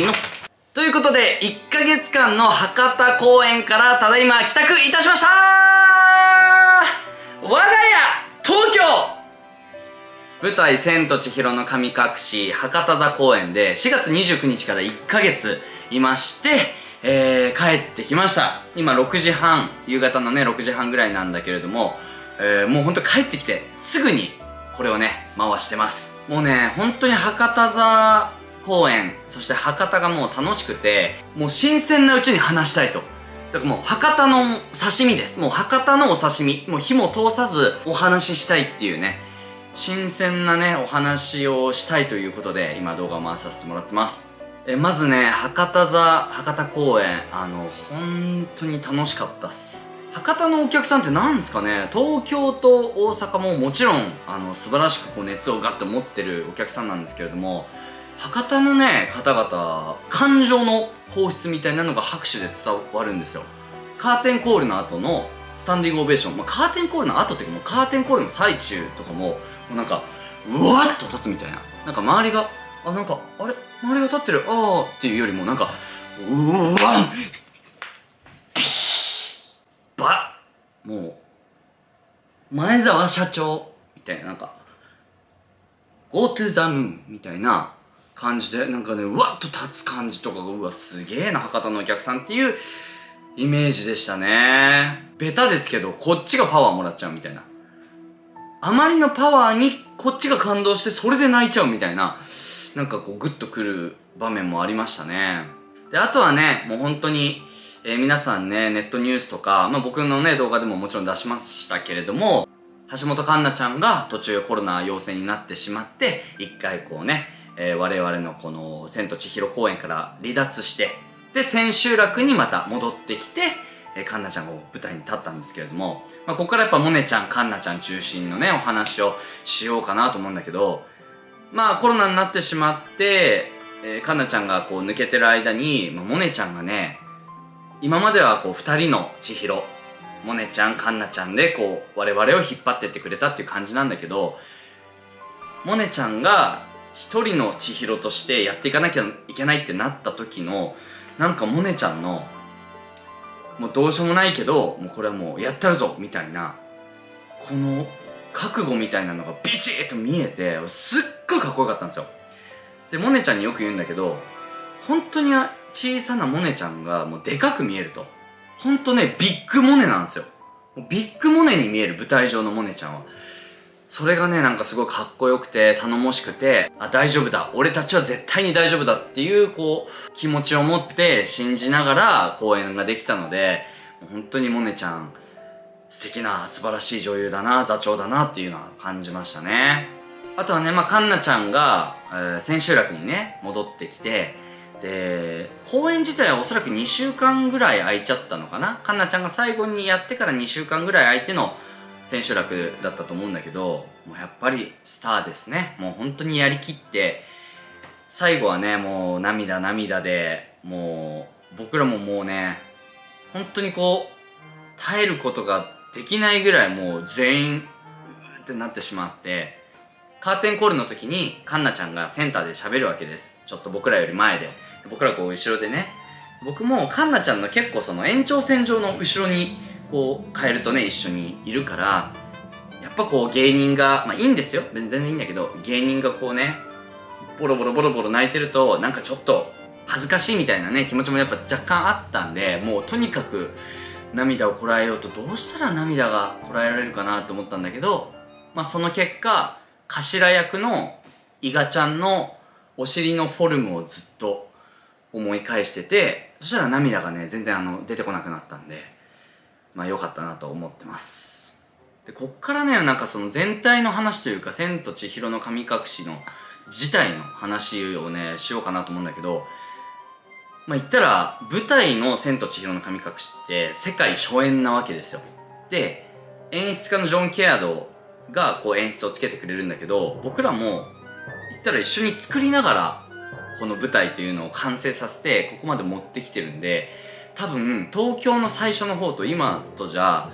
のということで、1ヶ月間の博多公演からただいま帰宅いたしました我が家東京舞台千と千尋の神隠し博多座公演で4月29日から1ヶ月いまして、えー、帰ってきました。今6時半、夕方のね、6時半ぐらいなんだけれども、えー、もうほんと帰ってきて、すぐにこれをね、回してます。もうね、本当に博多座公演、そして博多がもう楽しくて、もう新鮮なうちに話したいと。だからもう博多の刺身です。もう博多のお刺身。もう火も通さずお話ししたいっていうね、新鮮なね、お話をしたいということで、今動画を回させてもらってます。え、まずね、博多座、博多公演、あの、本当に楽しかったっす。博多のお客さんって何ですかね？東京と大阪ももちろんあの素晴らしくこう熱をガッと持ってるお客さんなんですけれども博多のね方々感情の放出みたいなのが拍手で伝わるんですよ。カーテンコールの後のスタンディングオベーション、まあ、カーテンコールの後っていうかもうカーテンコールの最中とかももうなんかうわっと立つみたいな。なんか周りがあなんかあれ？周りが立ってる？ああっていうよりもなんかうわばもう前澤社長みたいななんか Go to the moon みたいな感じでなんかねうわっと立つ感じとかがうわすげえな博多のお客さんっていうイメージでしたね。ベタですけどこっちがパワーもらっちゃうみたいな。あまりのパワーにこっちが感動してそれで泣いちゃうみたいななんかこうグッとくる場面もありましたね。であとはねもう本当にえー、皆さんねネットニュースとか、まあ、僕のね動画でももちろん出しましたけれども橋本環奈ちゃんが途中コロナ陽性になってしまって一回こうねえー、我々のこの千と千尋公園から離脱して、で、千秋楽にまた戻ってきて、えー、カンナちゃんが舞台に立ったんですけれども、まあ、ここからやっぱモネちゃん、カンナちゃん中心のね、お話をしようかなと思うんだけど、まあコロナになってしまって、えー、カンナちゃんがこう抜けてる間に、まあ、モネちゃんがね、今まではこう二人の千尋、モネちゃん、カンナちゃんでこう我々を引っ張ってってくれたっていう感じなんだけど、モネちゃんが一人の千尋としてやっていかなきゃいけないってなった時のなんかモネちゃんのもうどうしようもないけどもうこれはもうやったるぞみたいなこの覚悟みたいなのがビシッと見えてすっごいかっこよかったんですよ。でモネちゃんによく言うんだけど本当に小さなモネちゃんがもうでかく見えると。本当ねビッグモネなんですよ。ビッグモネに見える舞台上のモネちゃんは。それがね、なんかすごいかっこよくて、頼もしくて、あ、大丈夫だ。俺たちは絶対に大丈夫だっていう、こう、気持ちを持って信じながら公演ができたので、本当にモネちゃん、素敵な、素晴らしい女優だな、座長だなっていうのは感じましたね。あとはね、まあ、カンナちゃんが、えー、千秋楽にね、戻ってきて、で、公演自体はおそらく2週間ぐらい空いちゃったのかな。カンナちゃんが最後にやってから2週間ぐらい空いての千秋楽だったと思うんだけどもうやっぱりスターですね。もう本当にやりきって最後はねもう涙涙でもう僕らももうね本当にこう耐えることができないぐらいもう全員うってなってしまってカーテンコールの時にカンナちゃんがセンターで喋るわけです。ちょっと僕らより前で。僕らこう後ろでね。僕もカンナちゃんの結構その延長線上の後ろにこうカエルとね一緒にいるからやっぱこう芸人がまあいいんですよ。全然いいんだけど芸人がこうねボロボロボロボロ泣いてるとなんかちょっと恥ずかしいみたいなね気持ちもやっぱ若干あったんでもうとにかく涙をこらえようとどうしたら涙がこらえられるかなと思ったんだけどまあその結果頭役の伊賀ちゃんのお尻のフォルムをずっと思い返しててそしたら涙がね全然あの出てこなくなったんで。まあ良かったなと思ってます。でこっからねなんかその全体の話というか「千と千尋の神隠し」の自体の話をねしようかなと思うんだけどまあ言ったら舞台の「千と千尋の神隠し」って世界初演なわけですよ。で演出家のジョン・ケアドがこう演出をつけてくれるんだけど僕らも言ったら一緒に作りながらこの舞台というのを完成させてここまで持ってきてるんで多分東京の最初の方と今とじゃ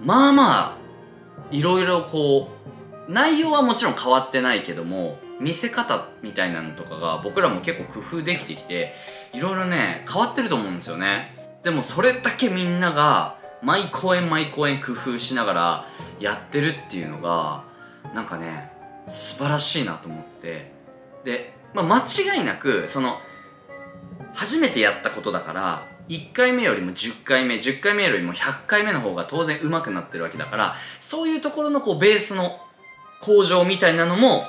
まあまあいろいろこう内容はもちろん変わってないけども見せ方みたいなのとかが僕らも結構工夫できてきていろいろね変わってると思うんですよね。でもそれだけみんなが毎公演毎公演工夫しながらやってるっていうのがなんかね素晴らしいなと思って。で、まあ、間違いなくその初めてやったことだから1回目よりも10回目10回目よりも100回目の方が当然上手くなってるわけだからそういうところのこうベースの向上みたいなのも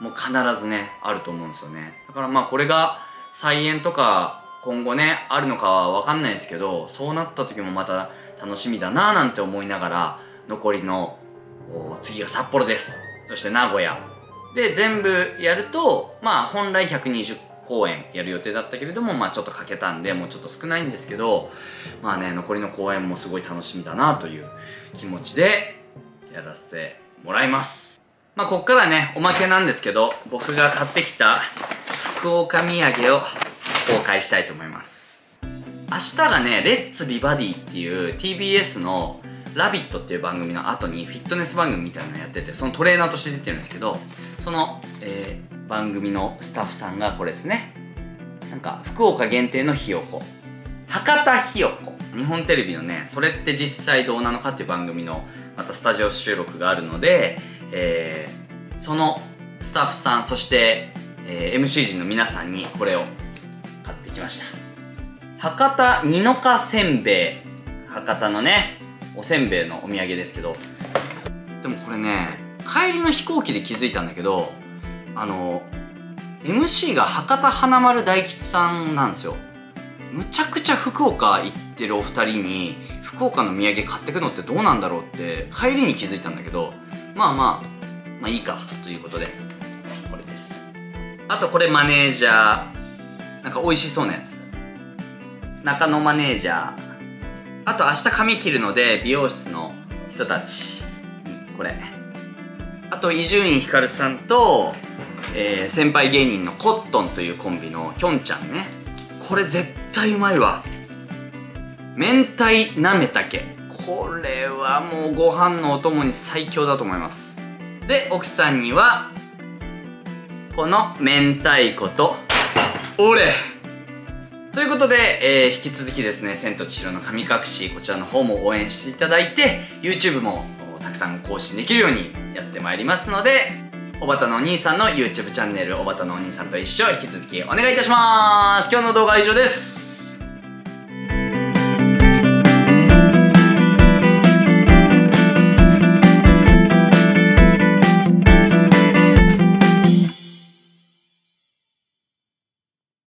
もう必ずねあると思うんですよね。だからまあこれが再演とか今後ねあるのかは分かんないですけどそうなった時もまた楽しみだななんて思いながら残りの次が札幌です。そして名古屋。で全部やるとまあ本来120公演やる予定だったけれどもまあちょっとかけたんでもうちょっと少ないんですけどまあね残りの公演もすごい楽しみだなという気持ちでやらせてもらいますまあこっからねおまけなんですけど僕が買ってきた福岡土産を公開したいと思います明日がね「レッツビバディっていう TBS の「ラビット!」っていう番組の後にフィットネス番組みたいなのやっててそのトレーナーとして出てるんですけどその、えー、番組のスタッフさんがこれですね。なんか福岡限定のひよこ。博多ひよこ。日本テレビのねそれって実際どうなのかっていう番組のまたスタジオ収録があるので、えー、そのスタッフさんそして、えー、MC 陣の皆さんにこれを買ってきました。博多二の香せんべい。博多のねおせんべいのお土産ですけど。でもこれね帰りの飛行機で気づいたんだけどあの MC が博多華丸大吉さんなんですよ。むちゃくちゃ福岡行ってるお二人に福岡の土産買ってくのってどうなんだろうって帰りに気づいたんだけどまあまあまあいいかということでこれです。あとこれマネージャーなんか美味しそうなやつ。中野マネージャー。あと明日髪切るので美容室の人たち。これ。あと伊集院光さんと、えー、先輩芸人のコットンというコンビのきょんちゃんね。これ絶対うまいわ。明太なめたけ。これはもうご飯のお供に最強だと思います。で奥さんにはこの明太子とオレ。ということで、えー、引き続きですね「千と千尋の神隠し」こちらの方も応援していただいて YouTube もたくさん更新できるようにやってまいりますのでおばたのお兄さんの YouTube チャンネルおばたのお兄さんと一緒引き続きお願いいたします。今日の動画は以上です。